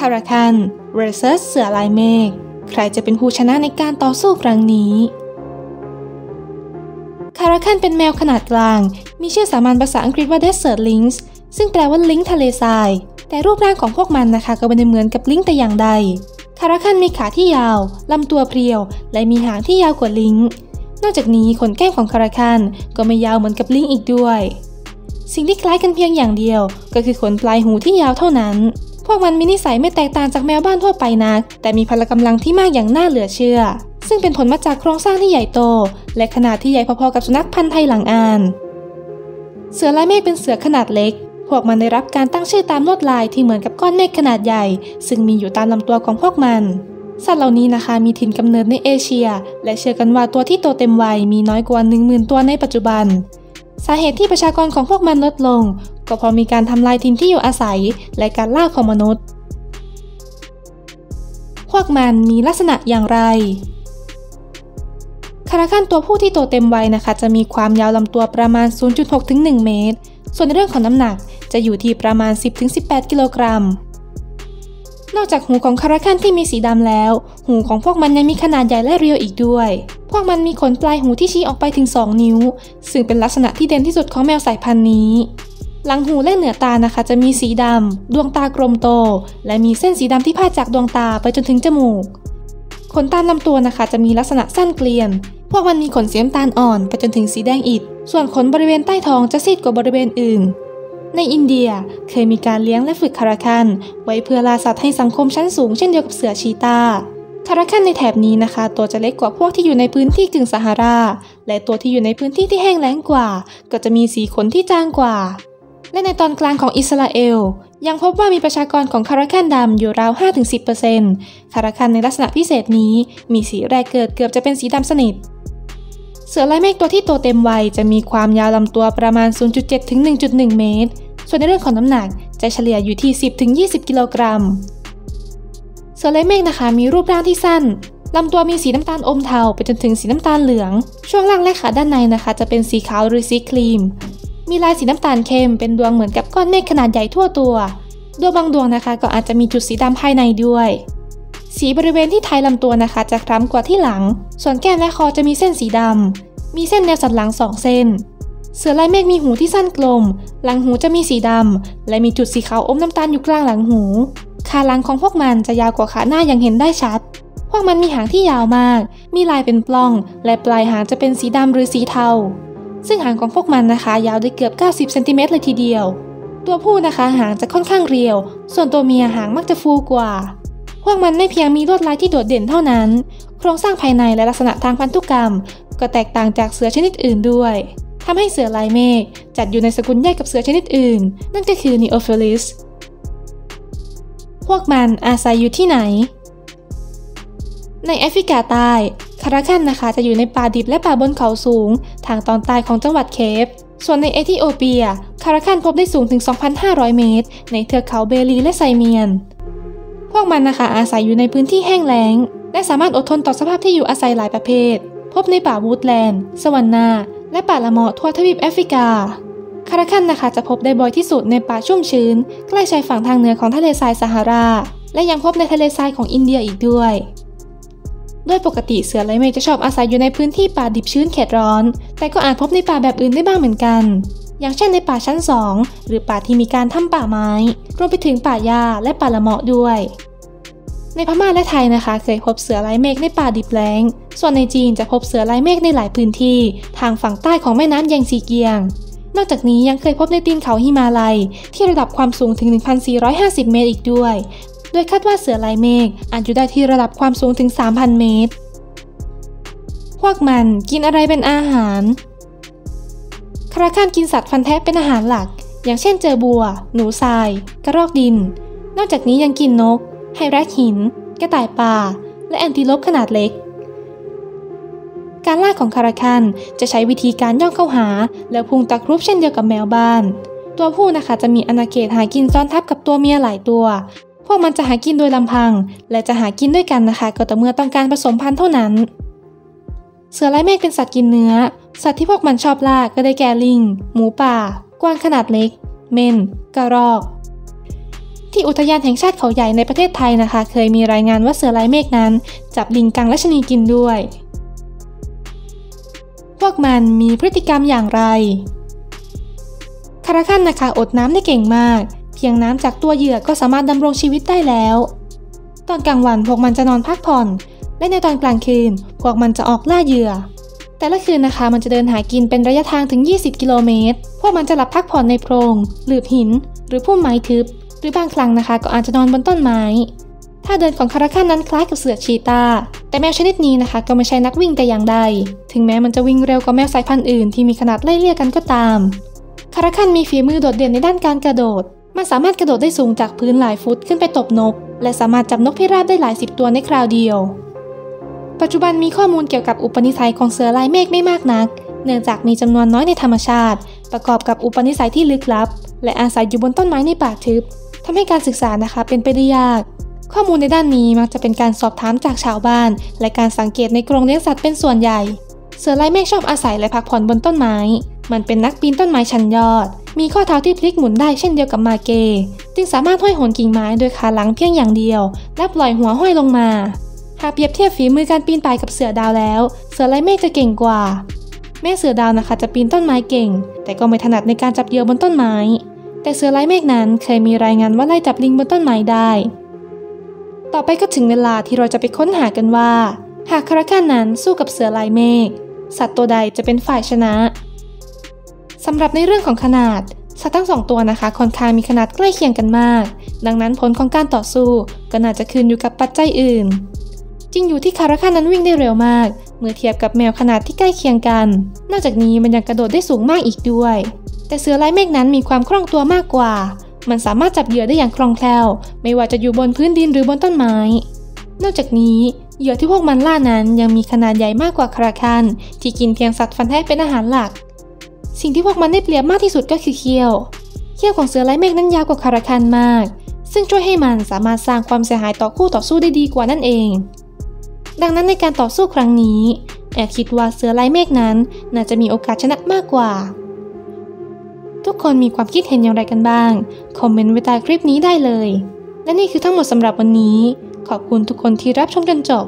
คาราคัน vs เสือลายเมฆใครจะเป็นผู้ชนะในการต่อสู้ครั้งนี้ คาราคันเป็นแมวขนาดกลาง มีชื่อสามัญภาษาอังกฤษว่า Desert Lynx ซึ่งแปลว่าลิงทะเลทราย แต่รูปร่างของพวกมันนะคะก็ไม่ได้เหมือนกับลิงแต่อย่างใด คาราคันมีขาที่ยาว ลำตัวเพรียว และมีหางที่ยาวกว่าลิง นอกจากนี้ขนแก้มของคาราคันก็ไม่ยาวเหมือนกับลิงอีกด้วย สิ่งที่คล้ายกันเพียงอย่างเดียว ก็คือขนปลายหูที่ยาวเท่านั้น พวกมันมีนิสัยไม่แตกต่างจากแมวบ้านทั่วไปนัก แต่มีพละกำลังที่มากอย่างน่าเหลือเชื่อ ซึ่งเป็นผลมาจากโครงสร้างที่ใหญ่โต และขนาดที่ใหญ่พอๆกับสุนัขพันธุ์ไทยหลังอาน เสือลายเมฆเป็นเสือขนาดเล็ก พวกมันได้รับการตั้งชื่อตามลวดลายที่เหมือนกับก้อนเมฆขนาดใหญ่ ซึ่งมีอยู่ตามลำตัวของพวกมันสัตว์เหล่านี้นะคะมีถิ่นกำเนิดในเอเชีย และเชื่อกันว่าตัวที่โตเต็มวัยมีน้อยกว่า 10,000 ตัวในปัจจุบัน สาเหตุที่ประชากรของพวกมันลดลง ก็เพราะมีการทำลายถิ่นที่อยู่อาศัยและการล่าของมนุษย์ พวกมันมีลักษณะอย่างไรคาราคันตัวผู้ที่โตเต็มวัยนะคะ จะมีความยาวลำตัวประมาณ 0.6 ถึง 1 เมตร ส่วนในเรื่องของน้ำหนักจะอยู่ที่ประมาณ 10-18 กิโลกรัม นอกจากหูของคาราคันที่มีสีดำแล้ว หูของพวกมันยังมีขนาดใหญ่และเรียวอีกด้วย พวกมันมีขนปลายหูที่ชี้ออกไปถึง 2 นิ้ว ซึ่งเป็นลักษณะที่เด่นที่สุดของแมวสายพันธุ์นี้ หลังหูและเหนือตานะคะ จะมีสีดำ ดวงตากลมโต และมีเส้นสีดำที่พาดจากดวงตาไปจนถึงจมูก ขนตามลำตัวนะคะ จะมีลักษณะสั้นเกลียน พวกมันมีขนสีน้ำตาลอ่อนไปจนถึงสีแดงอิฐส่วนขนบริเวณใต้ท้องจะซีดกว่าบริเวณอื่น ในอินเดียเคยมีการเลี้ยงและฝึกคาราคันไว้เพื่อล่าสัตว์ให้สังคมชั้นสูงเช่นเดียวกับเสือชีตา คาราคันในแถบนี้นะคะ ตัวจะเล็กกว่าพวกที่อยู่ในพื้นที่กึ่งซาฮารา และตัวที่อยู่ในพื้นที่ที่แห้งแล้งกว่า ก็จะมีสีขนที่จางกว่า และในตอนกลางของอิสราเอล ยังพบว่ามีประชากรของคาราคันดำอยู่ราว 5-10%คาราคันในลักษณะพิเศษนี้ มีสีแรกเกิดเกือบจะเป็นสีดำสนิทเสือลายเมฆตัวที่โตเต็มวัยจะมีความยาวลำตัวประมาณ 0.7 ถึง 1.1 เมตร ส่วนในเรื่องของน้ำหนักจะเฉลี่ยอยู่ที่ 10 ถึง 20 กิโลกรัม สือลายเมฆนะคะมีรูปร่างที่สั้นลำตัวมีสีน้ำตาลอมเทาไปจนถึงสีน้ำตาลเหลือง ช่วงล่างและขาด้านในนะคะ จะเป็นสีขาวหรือสีครีม มีลายสีน้ำตาลเข้มเป็นดวงเหมือนกับก้อนเมฆขนาดใหญ่ทั่วตัว ดวงบางดวงนะคะ ก็อาจจะมีจุดสีดำภายในด้วย สีบริเวณที่ท้ายลำตัวนะคะ จะคล้ำกว่าที่หลัง ส่วนแก้มและคอจะมีเส้นสีดำ มีเส้นแนวสันหลังสองเส้น เสือลายเมฆมีหูที่สั้นกลม หลังหูจะมีสีดำและมีจุดสีขาวอมน้ำตาลอยู่กลางหลังหู ขาหลังของพวกมันจะยาวกว่าขาหน้าอย่างเห็นได้ชัด พวกมันมีหางที่ยาวมาก มีลายเป็นปล้อง และปลายหางจะเป็นสีดำหรือสีเทา ซึ่งหางของพวกมันนะคะ ยาวได้เกือบ 90เซนติเมตรเลยทีเดียว ตัวผู้นะคะหางจะค่อนข้างเรียว ส่วนตัวเมียหางมักจะฟูกว่า พวกมันไม่เพียงมีลวดลายที่โดดเด่นเท่านั้น โครงสร้างภายในและลักษณะทางพันธุกรรม ก็แตกต่างจากเสือชนิดอื่นด้วยทำให้เสือลายเมฆจัดอยู่ในสกุลแยกกับเสือชนิดอื่น นั่นก็คือ Neophilis พวกมันอาศัยอยู่ที่ไหน ในแอฟริกาใต้คาราคันนะคะจะอยู่ในป่าดิบและป่าบนเขาสูง ทางตอนใต้ของจังหวัดเคป ส่วนในเอธิโอเปีย คาราคันพบได้สูงถึง 2,500 เมตร ในเทือกเขาเบลีและไซเมียน พวกมันนะคะอาศัยอยู่ในพื้นที่แห้งแล้ง และสามารถอดทนต่อสภาพที่อยู่อาศัยหลายประเภท พบในป่าวูดแลนด์ สวรรนา และป่าละเมาะทั่วทวีปแอฟริกา คาราคันนะคะจะพบได้บ่อยที่สุดในป่าชุ่มชื้น ใกล้ชายฝั่งทางเหนือของทะเลทรายซาฮารา และยังพบในทะเลทรายของอินเดียอีกด้วยโดยปกติเสือลายเมฆจะชอบอาศัยอยู่ในพื้นที่ป่าดิบชื้นเขตร้อน แต่ก็อาจพบในป่าแบบอื่นได้บ้างเหมือนกัน อย่างเช่นในป่าชั้น 2 หรือป่าที่มีการทำป่าไม้ รวมไปถึงป่าหญ้าและป่าละเมาะด้วย ในพม่าและไทยนะคะ เคยพบเสือลายเมฆในป่าดิบแล้ง ส่วนในจีนจะพบเสือลายเมฆในหลายพื้นที่ ทางฝั่งใต้ของแม่น้ำแยงซีเกียง นอกจากนี้ยังเคยพบในตีนเขาหิมาลัย ที่ระดับความสูงถึง 1,450 เมตรอีกด้วย โดยคาดว่าเสือลายเมฆอาจอยู่ได้ที่ระดับความสูงถึง 3,000 เมตร พวกมันกินอะไรเป็นอาหารคาราคันกินสัตว์ฟันแทะเป็นอาหารหลัก อย่างเช่นเจอบัว หนูทราย กระรอกดิน นอกจากนี้ยังกินนก ไฮแรกหิน กระต่ายป่า และแอนติโลปขนาดเล็ก การล่าของคาราคันจะใช้วิธีการย่องเข้าหา แล้วพุ่งตะครุบเช่นเดียวกับแมวบ้าน ตัวผู้นะคะจะมีอาณาเขตหากินซ้อนทับกับตัวเมียหลายตัว พวกมันจะหากินโดยลำพัง และจะหากินด้วยกันนะคะ ก็ต่อเมื่อต้องการผสมพันธุ์เท่านั้น เสือลายเมฆเป็นสัตว์กินเนื้อ สัตว์ที่พวกมันชอบล่าก็ได้แก่ลิง หมูป่า กวางขนาดเล็ก เม่นกระรอกที่อุทยานแห่งชาติเขาใหญ่ในประเทศไทยนะคะ เคยมีรายงานว่าเสือลายเมฆนั้น จับลิงกังและชนีกินด้วย วกมันมีพฤติกรรมอย่างไรคาราคันนะคะอดน้ำได้เก่งมาก เพียงน้ำจากตัวเหยื่อก็สามารถดำรงชีวิตได้แล้ว ตอนกลางวันพวกมันจะนอนพักผ่อน และในตอนกลางคืนพวกมันจะออกล่าเหยื่อ แต่ละคืนนะคะมันจะเดินหากินเป็นระยะทางถึง 20 กิโลเมตร พวกมันจะหลับพักผ่อนในโพรง หลืบหิน หรือพุ่มไม้ทึบ หรือบางครั้งนะคะ ก็อาจจะนอนบนต้นไม้ ถ้าเดินของคาราคันนั้นคล้ายกับเสือชีตา แต่แมวชนิดนี้นะคะ ก็ไม่ใช่นักวิ่งแต่อย่างใด ถึงแม้มันจะวิ่งเร็วกว่าแมวสายพันธุ์อื่นที่มีขนาดไล่เลี่ยกันก็ตาม คาราคันมีฝีมือโดดเด่นในด้านการกระโดด มันสามารถกระโดดได้สูงจากพื้นหลายฟุตขึ้นไปตบนก และสามารถจับนกพิราบได้หลายสิบตัวในคราวเดียว ปัจจุบันมีข้อมูลเกี่ยวกับอุปนิสัยของเสือลายเมฆไม่มากนัก เนื่องจากมีจำนวนน้อยในธรรมชาติ ประกอบกับอุปนิสัยที่ลึกลับ และอาศัยอยู่บนต้นไม้ในป่าทึบทำให้การศึกษานะคะเป็นไปได้ยาก ข้อมูลในด้านนี้มักจะเป็นการสอบถามจากชาวบ้าน และการสังเกตในกรงเลี้ยงสัตว์เป็นส่วนใหญ่ เสือลายเมฆชอบอาศัยและพักผ่อนบนต้นไม้ มันเป็นนักปีนต้นไม้ชั้นยอด มีข้อเท้าที่พลิกหมุนได้เช่นเดียวกับมาเก จึงสามารถห้อยโหนกิ่งไม้โดยขาหลังเพียงอย่างเดียว และปล่อยหัวห้อยลงมา หากเปรียบเทียบฝีมือการปีนป่ายกับเสือดาวแล้ว เสือลายเมฆจะเก่งกว่า แม่เสือดาวนะคะจะปีนต้นไม้เก่ง แต่ก็ไม่ถนัดในการจับเหยื่อบนต้นไม้ แต่เสือลายเมฆนั้นเคยมีรายงานว่าไล่จับลิงบนต้นไม้ได้ ต่อไปก็ถึงเวลาที่เราจะไปค้นหากันว่า หากคาราคันนั้นสู้กับเสือลายเมฆสัตว์ตัวใดจะเป็นฝ่ายชนะสำหรับในเรื่องของขนาด สัตว์ทั้งสองตัวนะคะค่อนข้างมีขนาดใกล้เคียงกันมาก ดังนั้นผลของการต่อสู้ก็น่าจะขึ้นอยู่กับปัจจัยอื่น จริงอยู่ที่คาราคันนั้นวิ่งได้เร็วมาก เมื่อเทียบกับแมวขนาดที่ใกล้เคียงกัน นอกจากนี้มันยังกระโดดได้สูงมากอีกด้วย แต่เสือลายเมฆนั้นมีความคล่องตัวมากกว่า มันสามารถจับเหยื่อได้อย่างคล่องแคล่ว ไม่ว่าจะอยู่บนพื้นดินหรือบนต้นไม้ นอกจากนี้เหยื่อที่พวกมันล่านั้นยังมีขนาดใหญ่มากกว่าคาราคันที่กินเพียงสัตว์ฟันแท้เป็นอาหารหลัก สิ่งที่พวกมันได้เปรียบมากที่สุดก็คือเขี้ยว เขี้ยวของเสือลายเมฆนั้นยาวกว่าคาราคันมาก ซึ่งช่วยให้มันสามารถสร้างความเสียหายต่อคู่ต่อสู้ได้ดีกว่านั่นเอง ดังนั้นในการต่อสู้ครั้งนี้แอบคิดว่าเสือลายเมฆนั้น น่าจะมีโอกาสชนะมากกว่า ทุกคนมีความคิดเห็นอย่างไรกันบ้าง คอมเมนต์ไว้ใต้คลิปนี้ได้เลย และนี่คือทั้งหมดสำหรับวันนี้ ขอบคุณทุกคนที่รับชมจนจบ